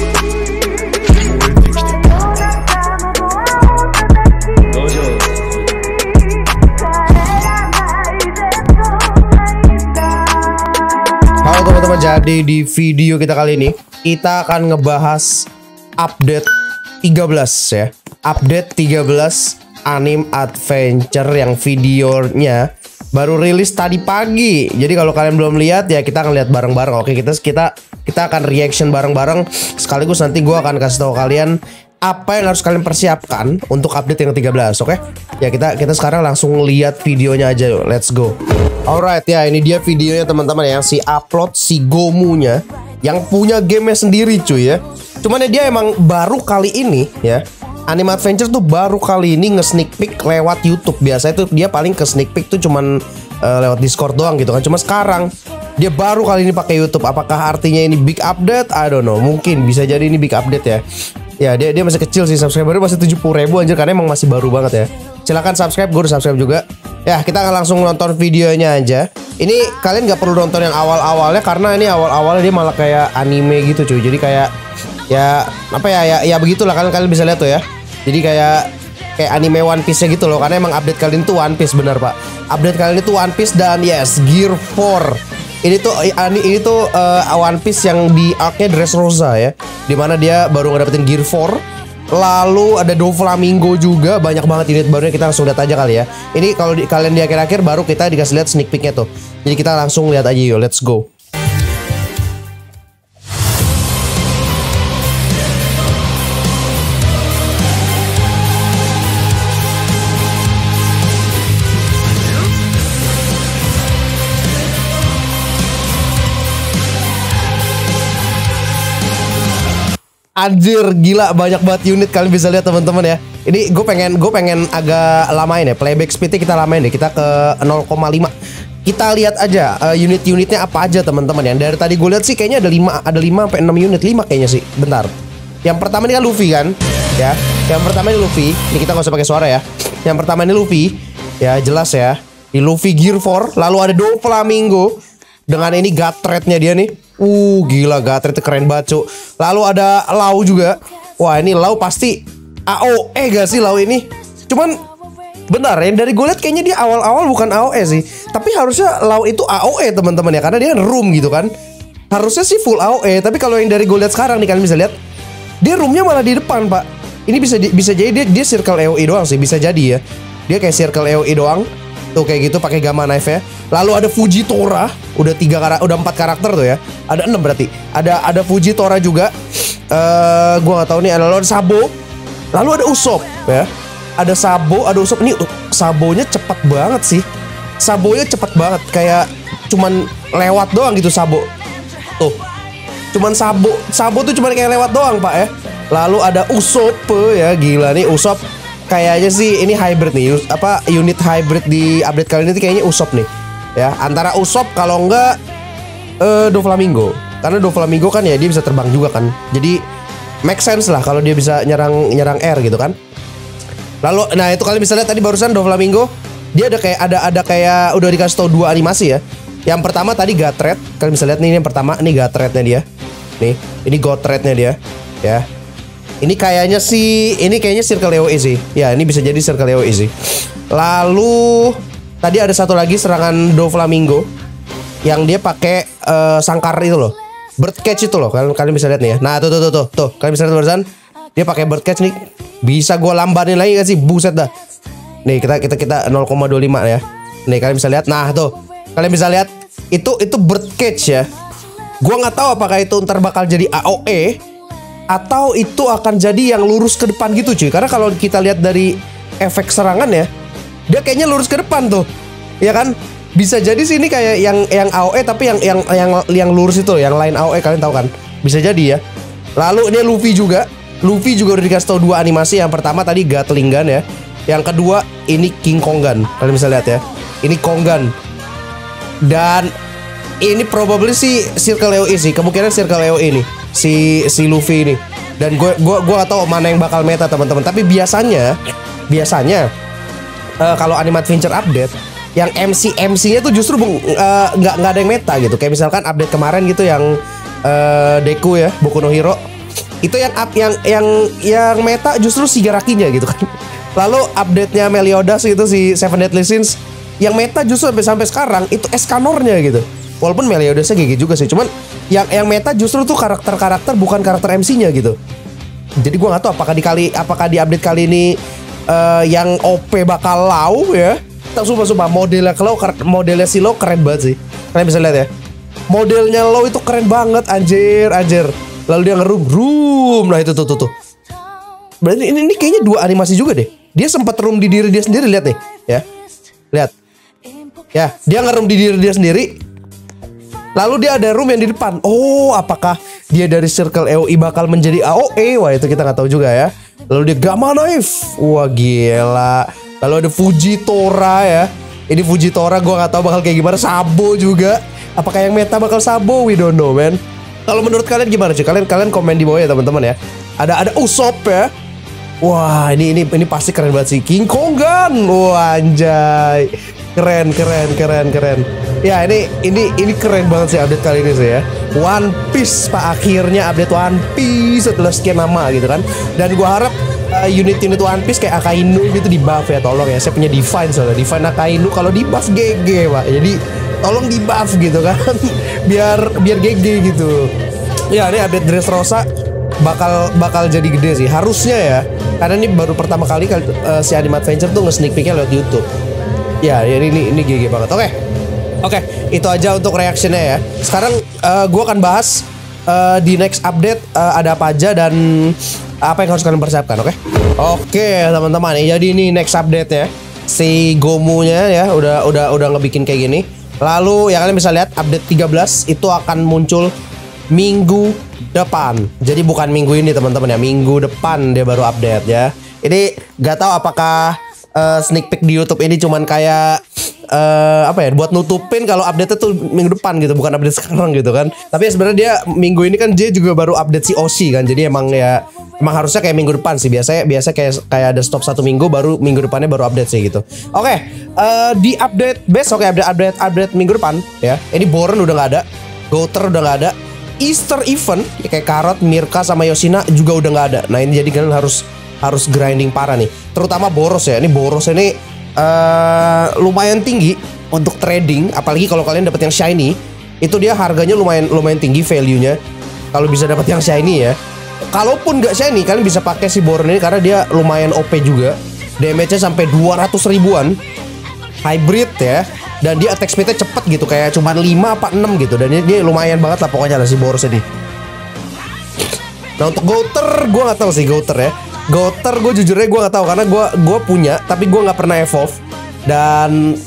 Halo teman-teman, jadi di video kita kali ini kita akan ngebahas update 13 ya. Update 13 anime adventure yang videonya baru rilis tadi pagi. Jadi kalau kalian belum lihat ya kita akan lihat bareng-bareng. Oke, kita kita kita akan reaction bareng-bareng sekaligus nanti gua akan kasih tahu kalian apa yang harus kalian persiapkan untuk update yang 13, oke? Ya kita kita sekarang langsung lihat videonya aja yuk. Let's go. Alright ya, ini dia videonya teman-teman yang si upload si Gomunya yang punya gamenya sendiri cuy ya. Cuman ya dia emang baru kali ini ya. Anime Adventure tuh baru kali ini nge-sneak peek lewat YouTube. Biasanya tuh dia paling ke sneak peek tuh cuman eh, lewat Discord doang gitu kan. Cuma sekarang dia baru kali ini pakai YouTube. Apakah artinya ini big update? I don't know. Mungkin bisa jadi ini big update ya. Ya dia dia masih kecil sih subscribernya masih 70 ribu anjir karena emang masih baru banget ya. Silahkan subscribe, gue udah subscribe juga. Ya kita akan langsung nonton videonya aja. Ini kalian nggak perlu nonton yang awal-awalnya karena ini awal-awalnya dia malah kayak anime gitu cuy. Jadi kayak ya apa ya ya ya begitulah kalian kalian bisa lihat tuh ya. Jadi kayak kayak anime One Piece gitu loh karena emang update kali ini tuh One Piece benar pak. Update kali ini tuh One Piece dan yes Gear 4 ini tuh ini, ini tuh uh, One Piece yang di arc-nya Dressrosa ya. Di mana dia baru ngedapetin Gear 4 Lalu ada Doflamingo juga banyak banget unit barunya kita langsung lihat aja kali ya. Ini kalau kalian di akhir-akhir baru kita dikasih lihat sneak peeknya tuh. Jadi kita langsung lihat aja yuk, let's go. Anjir gila banyak banget unit kalian bisa lihat teman-teman ya. Ini gue pengen gue pengen agak lamain ya playback speednya kita lamain deh kita ke 0,5 kita lihat aja uh, unit-unitnya apa aja teman-teman ya. Dari tadi gue lihat sih kayaknya ada 5 ada 5 sampai 6 unit 5 kayaknya sih. Bentar. Yang pertama ini kan Luffy kan? Ya. Yang pertama ini Luffy. Ini kita nggak usah pakai suara ya. Yang pertama ini Luffy. Ya jelas ya. Di Luffy Gear 4 lalu ada Doflamingo dengan ini gatretnya dia nih. Uh, gila Gatret itu keren banget, Cuk. Lalu ada Lau juga. Wah, ini Lau pasti AOE gak sih Lau ini? Cuman benar ya dari gue liat kayaknya dia awal-awal bukan AOE sih. Tapi harusnya Lau itu AOE teman-teman ya karena dia room gitu kan. Harusnya sih full AOE, tapi kalau yang dari gue liat sekarang nih kalian bisa lihat dia roomnya malah di depan, Pak. Ini bisa bisa jadi dia dia circle AOE doang sih, bisa jadi ya. Dia kayak circle AOE doang. Tuh kayak gitu pakai gamma knife ya. Lalu ada Fujitora, udah tiga karakter, udah empat karakter tuh ya. Ada enam berarti. Ada ada Fujitora juga. Eh, uh, gua nggak tahu nih. Ada Sabo. Lalu ada Usop ya. Ada Sabo, ada Usop. Ini Sabonya cepet banget sih. Sabonya cepet banget, kayak cuman lewat doang gitu Sabo. Tuh. Cuman Sabo, Sabo tuh cuman kayak lewat doang, Pak ya. Lalu ada Usop ya, gila nih Usop kayaknya sih ini hybrid nih apa unit hybrid di update kali ini kayaknya Usop nih. Ya antara Usop kalau enggak uh, Doflamingo. Karena Doflamingo kan ya dia bisa terbang juga kan. Jadi make sense lah kalau dia bisa nyerang nyerang air gitu kan. Lalu nah itu kalian bisa lihat tadi barusan Doflamingo dia ada kayak ada ada kayak udah dikasih tau dua animasi ya. Yang pertama tadi Gatret kalian bisa lihat nih ini yang pertama ini Gatretnya dia. Nih ini Gotretnya dia ya ini kayaknya sih, ini kayaknya Circle EOE sih. Ya, ini bisa jadi Circle EOE sih. Lalu tadi ada satu lagi serangan Doflamingo yang dia pakai uh, sangkar itu loh. Bird catch itu loh. Kalian kalian bisa lihat nih ya. Nah, tuh tuh tuh tuh. tuh. Kalian bisa lihat barusan dia pakai bird catch nih. Bisa gua lambanin lagi gak sih? Buset dah. Nih, kita kita kita 0,25 ya. Nih, kalian bisa lihat. Nah, tuh. Kalian bisa lihat itu itu bird catch ya. Gua nggak tahu apakah itu ntar bakal jadi AOE atau itu akan jadi yang lurus ke depan gitu cuy? Karena kalau kita lihat dari efek serangan ya dia kayaknya lurus ke depan tuh. Ya kan? Bisa jadi sih ini kayak yang yang AOE tapi yang yang yang yang lurus itu yang lain AOE kalian tahu kan? Bisa jadi ya. Lalu ini Luffy juga. Luffy juga udah dikasih tau dua animasi. Yang pertama tadi Gatling Gun ya. Yang kedua ini King Kong Gun. Kalian bisa lihat ya. Ini Kong Gun. Dan ini probably sih Circle EOE sih. Kemungkinan Circle EOE nih si si Luffy ini. Dan gue gue gue gak tahu mana yang bakal meta teman-teman. Tapi biasanya biasanya uh, kalau Anime Adventure update yang MC MC-nya tuh justru nggak uh, nggak ada yang meta gitu. Kayak misalkan update kemarin gitu yang uh, Deku ya, Boku no Hero. Itu yang up yang yang yang meta justru Shigarakinya gitu kan. Lalu update-nya Meliodas itu si Seven Deadly Sins yang meta justru sampai sampai sekarang itu Escanornya gitu. Walaupun Meliodasnya GG juga sih, cuman yang yang meta justru tuh karakter-karakter bukan karakter MC-nya gitu. Jadi gua nggak tahu apakah di kali apakah di update kali ini uh, yang OP bakal lau ya. Tak sumpah sumpah modelnya kalau modelnya si Low keren banget sih. Kalian bisa lihat ya. Modelnya Low itu keren banget anjir anjir. Lalu dia ngerum room. Nah itu tuh tuh tuh. Berarti ini, ini kayaknya dua animasi juga deh. Dia sempat room di diri dia sendiri lihat nih ya. Lihat. Ya, dia ngerum di diri dia sendiri. Lalu dia ada room yang di depan. Oh, apakah dia dari circle EOI bakal menjadi AOE? Wah, itu kita nggak tahu juga ya. Lalu dia Gamma Knife. Wah, gila. Lalu ada Fujitora ya. Ini Fujitora gue nggak tahu bakal kayak gimana. Sabo juga. Apakah yang meta bakal Sabo? We don't know, man. Kalau menurut kalian gimana sih? Kalian kalian komen di bawah ya, teman-teman ya. Ada ada Usop ya. Wah, ini ini ini pasti keren banget sih. King Kongan. Wah, anjay. Keren, keren, keren, keren. Ya, ini ini ini keren banget sih update kali ini sih ya. One Piece Pak akhirnya update One Piece setelah sekian lama gitu kan. Dan gua harap uh, unit-unit One Piece kayak Akainu gitu di buff ya tolong ya. Saya punya Divine soalnya. Divine Akainu kalau di buff GG, Pak. Jadi tolong di buff gitu kan. biar biar GG gitu. Ya, ini update Dressrosa bakal bakal jadi gede sih harusnya ya karena ini baru pertama kali uh, si Anime Adventure tuh nge-sneak peeknya lewat YouTube ya ini ini ini GG banget oke okay. Oke okay, itu aja untuk reactionnya ya sekarang uh, eh, gue akan bahas uh, di next update uh, ada apa aja dan apa yang harus kalian persiapkan oke okay? oke okay, teman-teman jadi ini next update ya si Gomunya ya udah udah udah ngebikin kayak gini lalu yang kalian bisa lihat update 13 itu akan muncul minggu depan. Jadi bukan minggu ini teman-teman ya, minggu depan dia baru update ya. Ini gak tahu apakah uh, sneak peek di YouTube ini cuman kayak uh, apa ya buat nutupin kalau update itu minggu depan gitu bukan update sekarang gitu kan tapi ya sebenarnya dia minggu ini kan dia juga baru update si OC kan jadi emang ya emang harusnya kayak minggu depan sih biasanya biasa kayak kayak ada stop satu minggu baru minggu depannya baru update sih gitu oke okay, uh, di update besok ya update update update minggu depan ya ini Boren udah nggak ada Gouter udah nggak ada Easter event ya kayak Karot, Mirka sama Yoshina juga udah nggak ada. Nah ini jadi kalian harus harus grinding parah nih. Terutama Boros ya. Ini Boros ini uh, lumayan tinggi untuk trading. Apalagi kalau kalian dapat yang shiny, itu dia harganya lumayan lumayan tinggi value-nya. Kalau bisa dapat yang shiny ya. Kalaupun nggak shiny, kalian bisa pakai si Boron ini karena dia lumayan OP juga. Damage-nya sampai 200 ribuan. Hybrid ya dan dia attack speednya cepet gitu kayak cuma 5 apa 6 gitu dan dia, lumayan banget lah pokoknya lah si Boros ini nah untuk Gouter gue nggak tahu sih Gouter ya Gouter gue jujurnya gue nggak tahu karena gue gue punya tapi gue nggak pernah evolve. Dan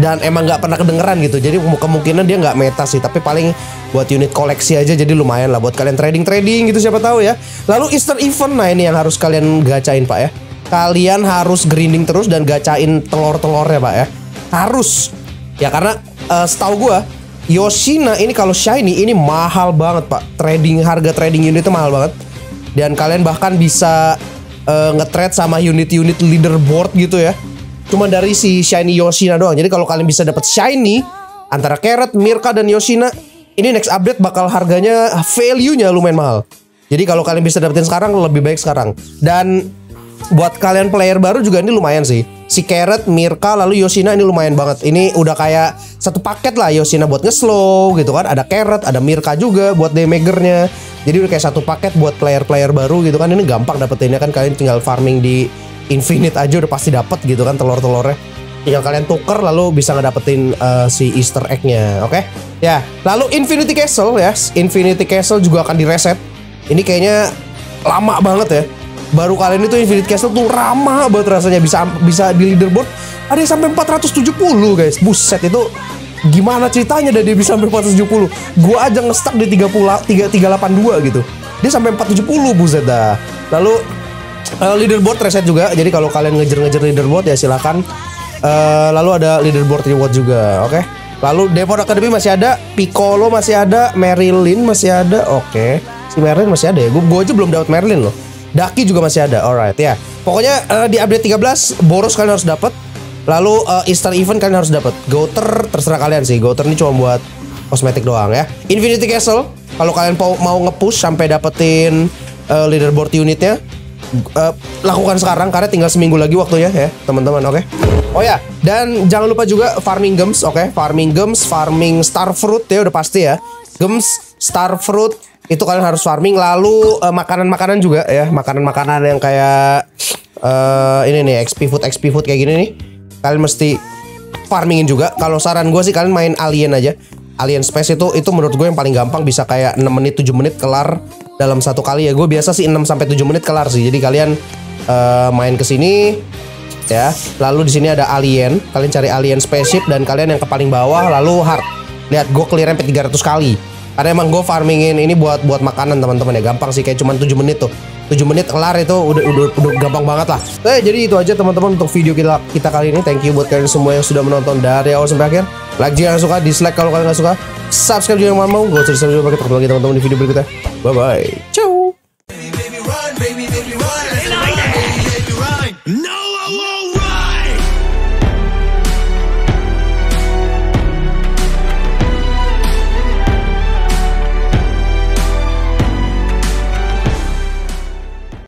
dan emang nggak pernah kedengeran gitu. Jadi kemungkinan dia nggak meta sih tapi paling buat unit koleksi aja jadi lumayan lah buat kalian trading trading gitu siapa tahu ya. Lalu Easter event nah ini yang harus kalian gacain pak ya. Kalian harus grinding terus dan gacain telur-telurnya pak ya. Harus. Ya karena uh, setahu gue Yoshina ini kalau shiny ini mahal banget pak. Trading harga trading unit itu mahal banget. Dan kalian bahkan bisa uh, nge-trade sama unit-unit leaderboard gitu ya Cuma dari si shiny Yoshina doang Jadi kalau kalian bisa dapat shiny Antara Carrot, Mirka, dan Yoshina Ini next update bakal harganya value-nya lumayan mahal Jadi kalau kalian bisa dapetin sekarang lebih baik sekarang Dan buat kalian player baru juga ini lumayan sih si Carrot, Mirka, lalu Yoshina ini lumayan banget. Ini udah kayak satu paket lah Yoshina buat ngeslow gitu kan. Ada Carrot, ada Mirka juga buat damagernya. Jadi udah kayak satu paket buat player-player baru gitu kan. Ini gampang dapetinnya kan kalian tinggal farming di Infinite aja udah pasti dapet gitu kan telur-telurnya. Tinggal kalian tuker lalu bisa ngedapetin uh, si Easter egg-nya, oke? Okay? Ya, lalu Infinity Castle ya, yes. Infinity Castle juga akan direset. Ini kayaknya lama banget ya baru kali ini tuh Infinite Castle tuh ramah banget rasanya bisa bisa di leaderboard ada yang sampai 470 guys buset itu gimana ceritanya dari dia bisa sampai 470 gua aja ngestak di 30 382 gitu dia sampai 470 buset dah lalu uh, leaderboard reset juga jadi kalau kalian ngejar-ngejar leaderboard ya silakan uh, lalu ada leaderboard reward juga oke okay? lalu Depot Academy masih ada Piccolo masih ada Marilyn masih ada oke okay. si Marilyn masih ada ya gua aja belum dapat Marilyn loh Daki juga masih ada. Alright ya. Pokoknya uh, di update 13 boros kalian harus dapat. Lalu uh, Easter event kalian harus dapat. Gouter terserah kalian sih. Gouter ini cuma buat kosmetik doang ya. Infinity Castle kalau kalian mau, nge-push sampai dapetin uh, leaderboard unitnya uh, lakukan sekarang karena tinggal seminggu lagi waktunya ya teman-teman oke okay? oh ya dan jangan lupa juga farming gems oke okay? farming gems farming star fruit ya udah pasti ya gems star fruit itu kalian harus farming lalu uh, makanan-makanan juga ya makanan-makanan yang kayak uh, ini nih XP food XP food kayak gini nih kalian mesti farmingin juga kalau saran gue sih kalian main alien aja Alien Space itu itu menurut gue yang paling gampang bisa kayak 6 menit 7 menit kelar dalam satu kali ya. Gue biasa sih 6 sampai 7 menit kelar sih. Jadi kalian uh, main ke sini ya. Lalu di sini ada alien, kalian cari alien spaceship dan kalian yang ke paling bawah lalu hard. Lihat gue clear sampai 300 kali. Karena emang gue farmingin ini buat buat makanan teman-teman ya. Gampang sih kayak cuma 7 menit tuh. 7 menit kelar itu udah udah, udah gampang banget lah. Eh jadi itu aja teman-teman untuk video kita kita kali ini. Thank you buat kalian semua yang sudah menonton dari awal sampai akhir. Like jika suka, dislike kalau kalian nggak suka. Subscribe juga yang mau. Gue usah subscribe juga ketemu lagi teman-teman di video berikutnya. Bye bye. Ciao.